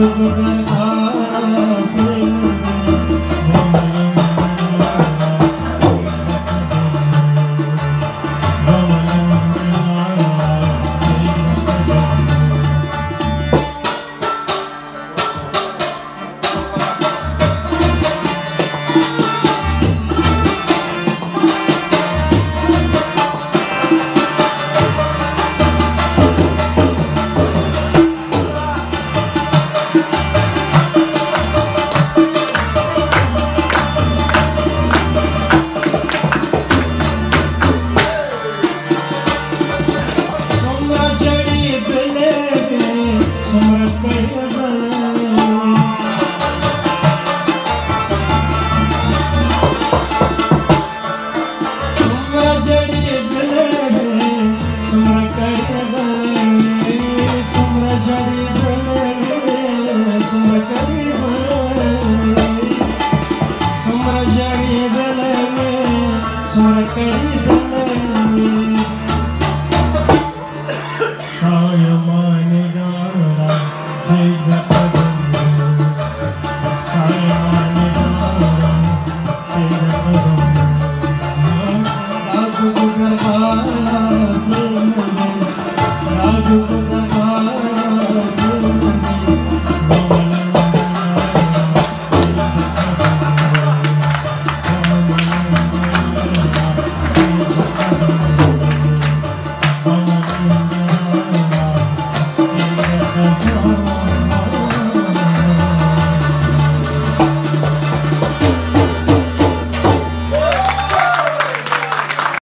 lugar